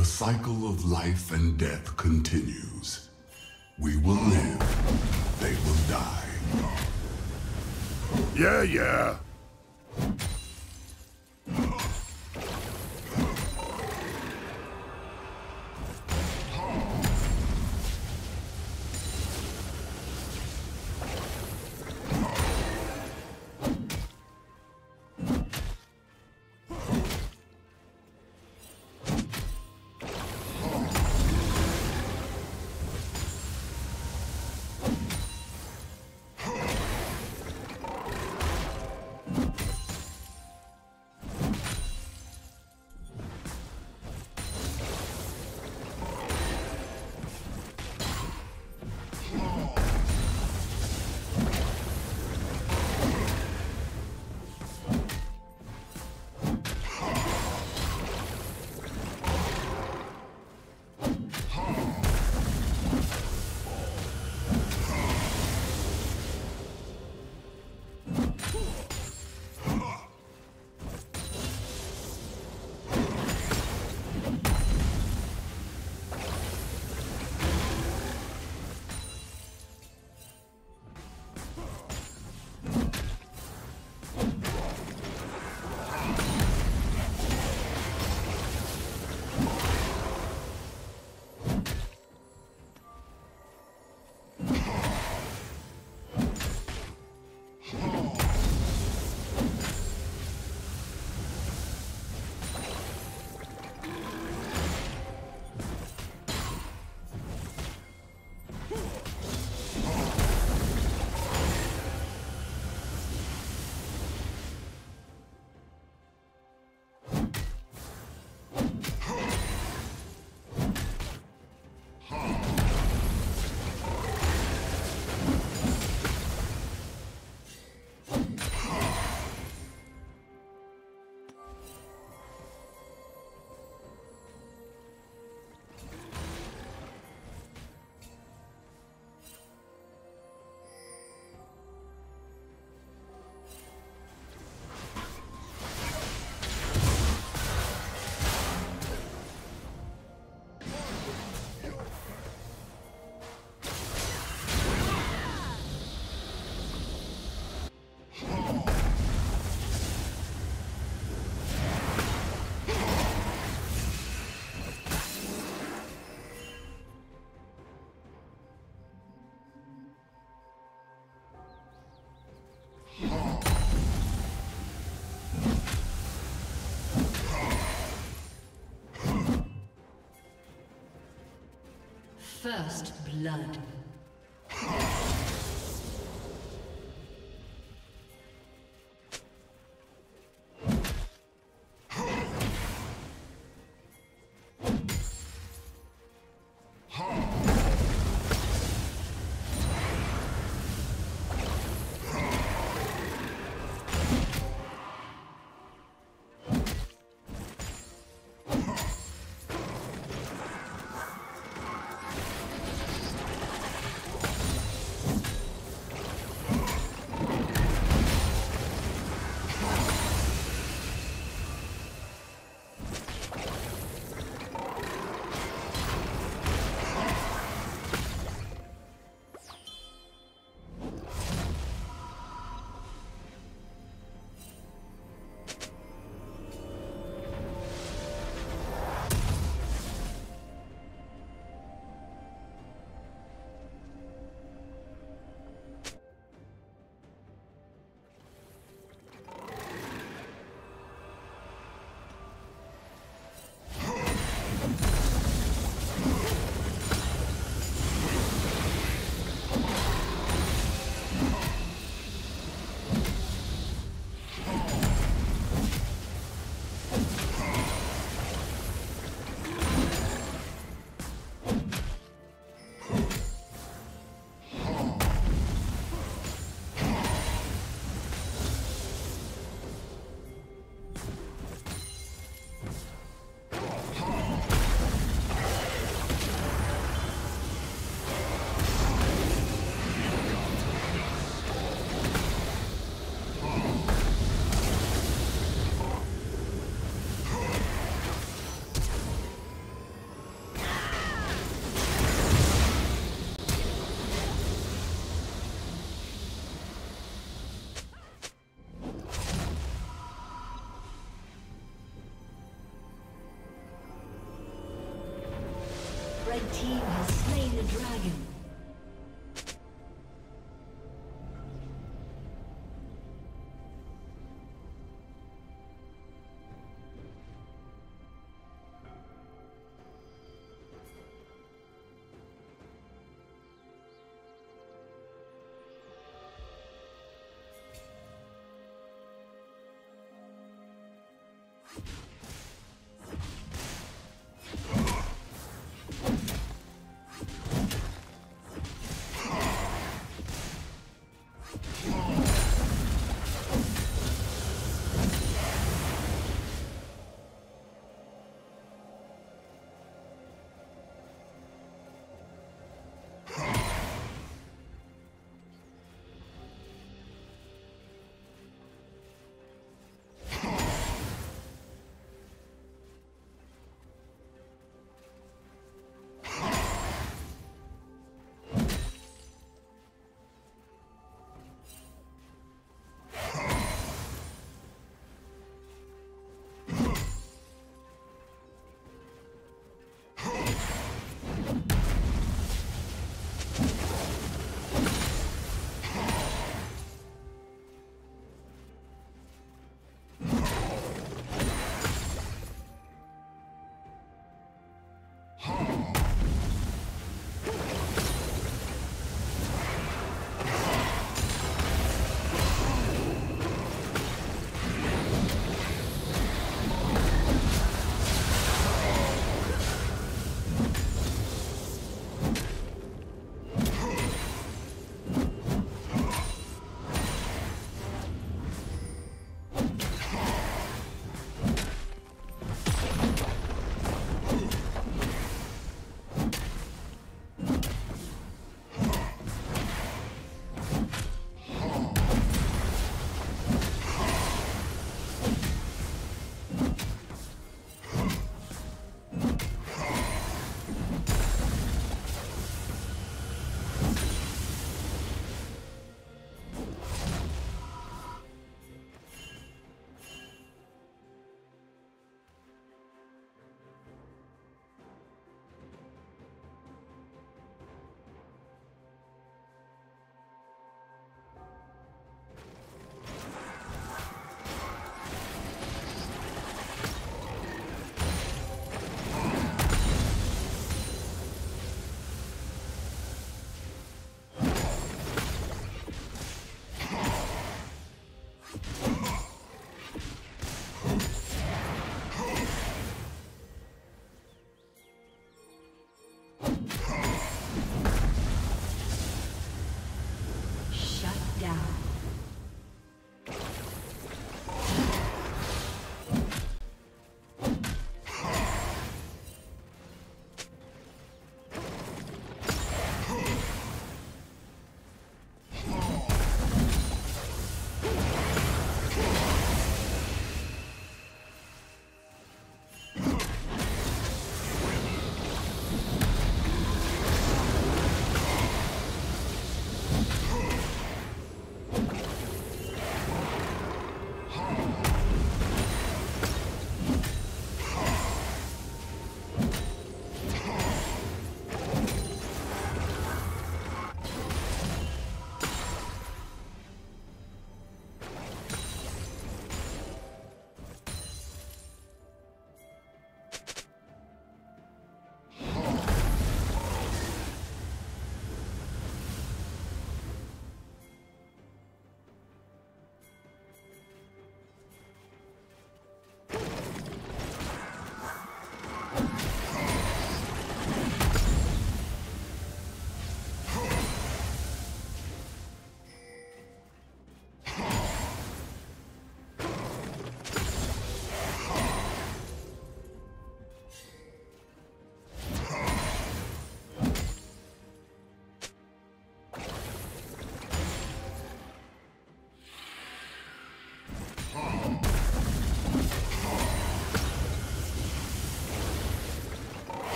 The cycle of life and death continues. We will live, they will die. Yeah, yeah. First blood. team has slain the dragon. you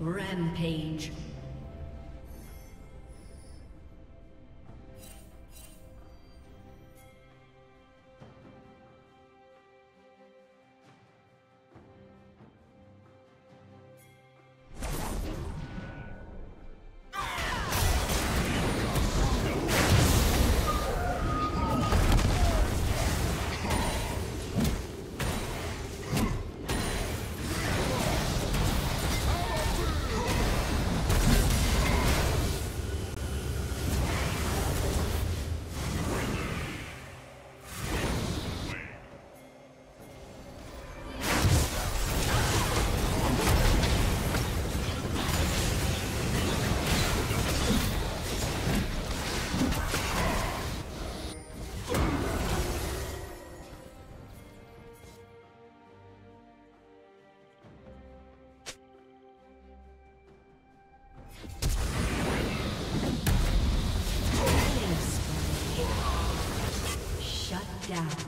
Rampage. Down.